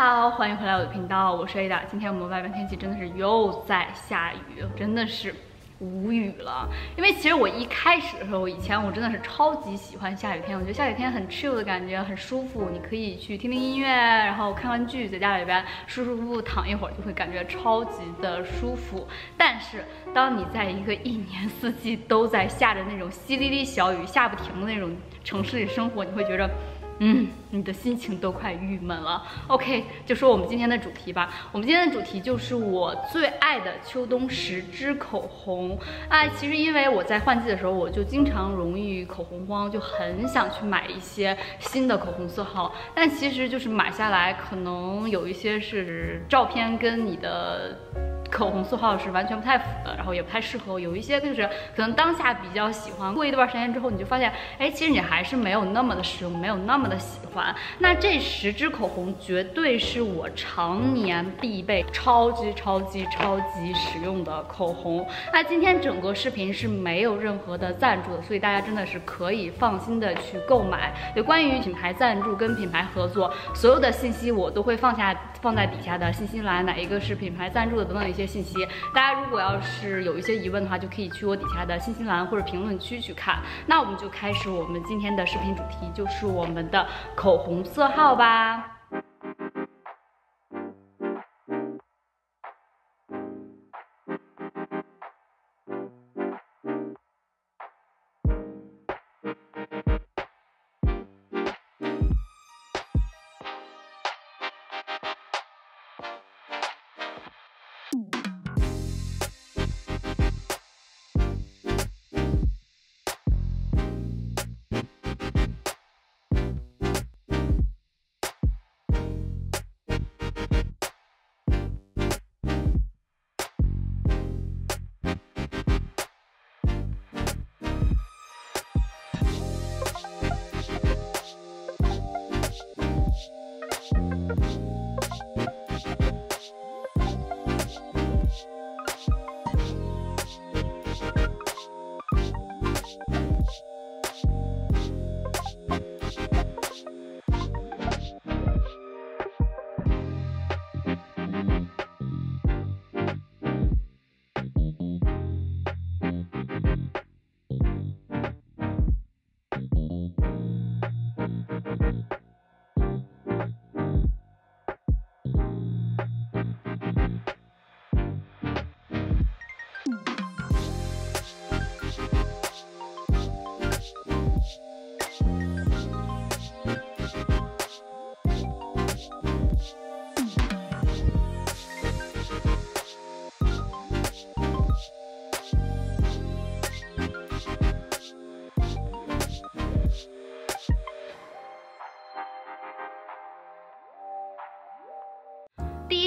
好，欢迎回来我的频道，我是 Ada。今天我们外面天气真的是又在下雨，真的是无语了。因为其实我一开始的时候，以前我真的是超级喜欢下雨天，我觉得下雨天很 chill 的感觉，很舒服。你可以去听听音乐，然后看看剧，在家里边舒舒服服躺一会儿，就会感觉超级的舒服。但是当你在一个一年四季都在下着那种淅沥沥小雨下不停的那种城市里生活，你会觉得。嗯，你的心情都快郁闷了。OK，就说我们今天的主题吧。我们今天的主题就是我最爱的秋冬十支口红。哎，其实因为我在换季的时候，我就经常容易口红慌，就很想去买一些新的口红色号。但其实就是买下来，可能有一些是照片跟你的。口红色号是完全不太符的，然后也不太适合。有一些就是可能当下比较喜欢，过一段时间之后，你就发现，哎，其实你还是没有那么的实用，没有那么的喜欢。那这十支口红绝对是我常年必备、超级超级超级实用的口红。那今天整个视频是没有任何的赞助的，所以大家真的是可以放心的去购买。有关于品牌赞助跟品牌合作，所有的信息我都会放下放在底下的信息栏，哪一个是品牌赞助的等等一些。些信息，大家如果要是有一些疑问的话，就可以去我底下的信息栏或者评论区去看。那我们就开始我们今天的视频主题，就是我们的口红色号吧。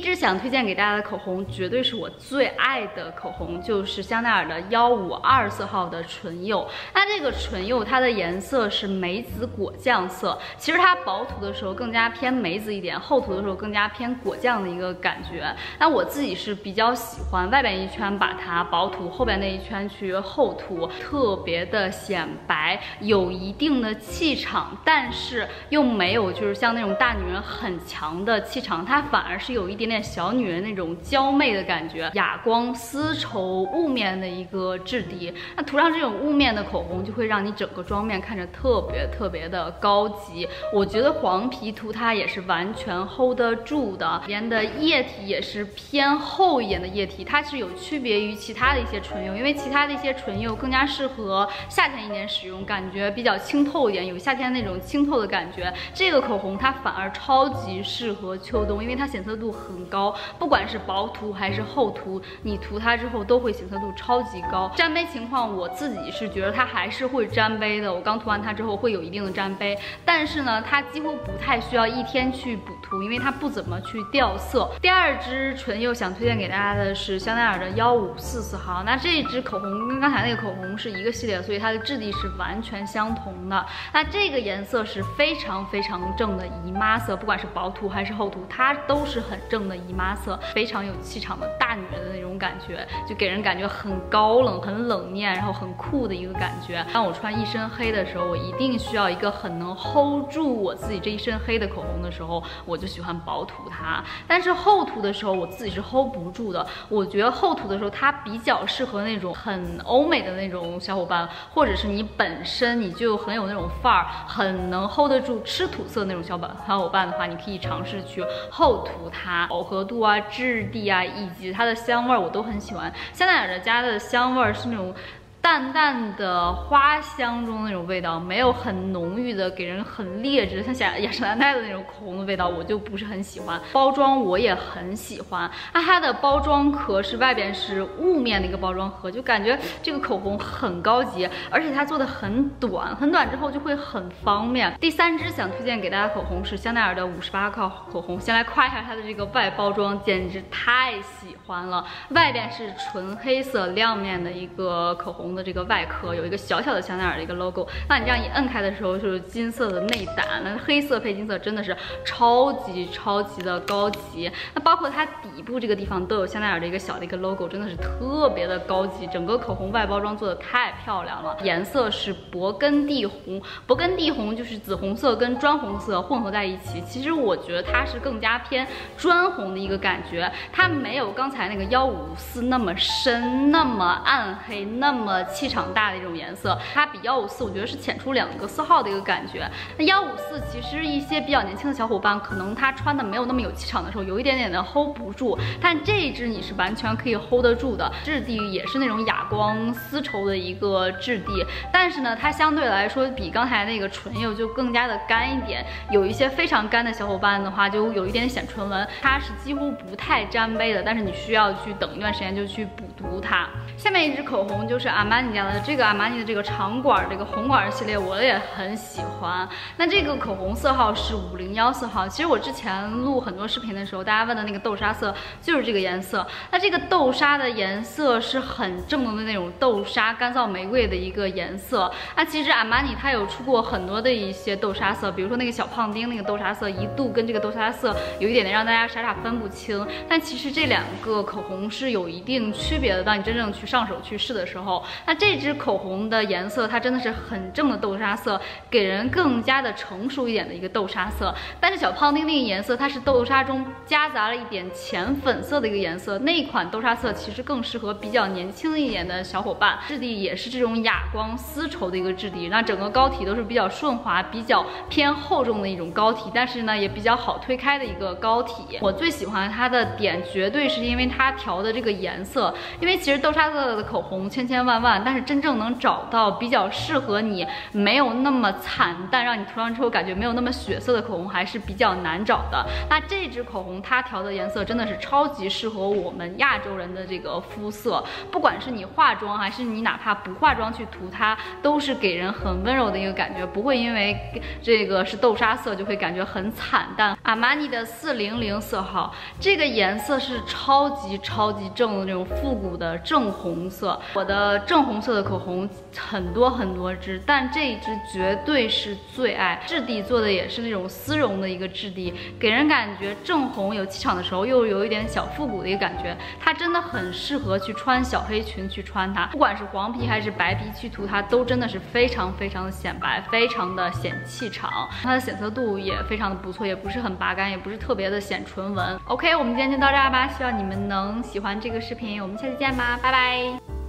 一直想推荐给大家的口红，绝对是我最爱的口红，就是香奈儿的幺五二色号的唇釉。这个唇釉它的颜色是梅子果酱色，其实它薄涂的时候更加偏梅子一点，厚涂的时候更加偏果酱的一个感觉。那我自己是比较喜欢外边一圈把它薄涂，后边那一圈去厚涂，特别的显白，有一定的气场，但是又没有就是像那种大女人很强的气场，它反而是有。一点点小女人那种娇媚的感觉，哑光丝绸雾面的一个质地，那涂上这种雾面的口红，就会让你整个妆面看着特别特别的高级。我觉得黄皮涂它也是完全 hold 得住的，里边的液体也是偏厚一点的液体，它是有区别于其他的一些唇釉，因为其他的一些唇釉更加适合夏天一点使用，感觉比较清透一点，有夏天那种清透的感觉。这个口红它反而超级适合秋冬，因为它显色度。很高，不管是薄涂还是厚涂，你涂它之后都会显色度超级高。沾杯情况，我自己是觉得它还是会沾杯的。我刚涂完它之后会有一定的沾杯，但是呢，它几乎不太需要一天去补涂，因为它不怎么去掉色。第二支唇釉想推荐给大家的是香奈儿的幺五四四号。那这一支口红跟刚才那个口红是一个系列，所以它的质地是完全相同的。那这个颜色是非常非常正的姨妈色，不管是薄涂还是厚涂，它都是很正。的姨妈色，非常有气场的大女人的那种感觉，就给人感觉很高冷、很冷面，然后很酷的一个感觉。当我穿一身黑的时候，我一定需要一个很能 hold 住我自己这一身黑的口红的时候，我就喜欢薄涂它。但是厚涂的时候，我自己是 hold 不住的。我觉得厚涂的时候，它比较适合那种很欧美的那种小伙伴，或者是你本身你就很有那种范儿，很能 hold 得住吃土色那种小伙小伙伴的话，你可以尝试去厚涂它，饱和度啊、质地啊，以及它的香味儿，我都很喜欢。香奈儿的家的香味儿是那种。淡淡的花香中那种味道，没有很浓郁的，给人很劣质，像雅雅诗兰黛的那种口红的味道，我就不是很喜欢。包装我也很喜欢，那它的包装壳是外边是雾面的一个包装盒，就感觉这个口红很高级，而且它做的很短，很短之后就会很方便。第三支想推荐给大家口红是香奈儿的五十八号口红，先来夸一下它的这个外包装，简直太喜欢了。外边是纯黑色亮面的一个口红。的这个外壳有一个小小的香奈儿的一个 logo，那你这样一摁开的时候就是金色的内胆，那黑色配金色真的是超级超级的高级。那包括它底部这个地方都有香奈儿的一个小的一个 logo，真的是特别的高级。整个口红外包装做的太漂亮了，颜色是勃艮第红，勃艮第红就是紫红色跟砖红色混合在一起。其实我觉得它是更加偏砖红的一个感觉，它没有刚才那个幺五四那么深、那么暗黑、那么。气场大的一种颜色，它比幺五四我觉得是浅出两个色号的一个感觉。那幺五四其实一些比较年轻的小伙伴，可能他穿的没有那么有气场的时候，有一点点的 hold 不住。但这一支你是完全可以 hold 得住的，质地也是那种哑光丝绸的一个质地。但是呢，它相对来说比刚才那个唇釉就更加的干一点。有一些非常干的小伙伴的话，就有一点显唇纹，它是几乎不太沾杯的。但是你需要去等一段时间就去补涂它。下面一支口红就是阿阿玛尼家的这个阿玛尼的这个长管这个红管系列，我也很喜欢。那这个口红色号是五零幺色号。其实我之前录很多视频的时候，大家问的那个豆沙色就是这个颜色。那这个豆沙的颜色是很正宗的那种豆沙干燥玫瑰的一个颜色。那其实阿玛尼它有出过很多的一些豆沙色，比如说那个小胖丁那个豆沙色，一度跟这个豆沙色有一点点让大家傻傻分不清。但其实这两个口红是有一定区别的。当你真正去上手去试的时候，那这支口红的颜色它真的是很正的豆沙色，给人更加的成熟一点的一个豆沙色。但是小胖丁那个颜色它是豆沙中夹杂了一点浅粉色的一个颜色，那款豆沙色其实更适合比较年轻一点的小伙伴，质地也是这种哑光丝绸的一个质地，那整个膏体都是比较顺滑、比较偏厚重的一种膏体，但是呢也比较好推开的一个膏体。我最喜欢它的点绝对是因为它调的这个颜色，因为其实豆沙色。的口红千千万万，但是真正能找到比较适合你，没有那么惨淡，让你涂上之后感觉没有那么血色的口红还是比较难找的。那这支口红它调的颜色真的是超级适合我们亚洲人的这个肤色，不管是你化妆还是你哪怕不化妆去涂它，都是给人很温柔的一个感觉，不会因为这个是豆沙色就会感觉很惨淡。阿玛尼的四零零色号，这个颜色是超级超级正的那种复古的正红。色，我的正红色的口红很多很多支，但这一支绝对是最爱。质地做的也是那种丝绒的一个质地，给人感觉正红有气场的时候，又有一点小复古的一个感觉。它真的很适合去穿小黑裙去穿它，不管是黄皮还是白皮去涂它，都真的是非常非常的显白，非常的显气场。它的显色度也非常的不错，也不是很拔干，也不是特别的显唇纹。OK，我们今天就到这儿吧，希望你们能喜欢这个视频，我们下期见吧，拜拜。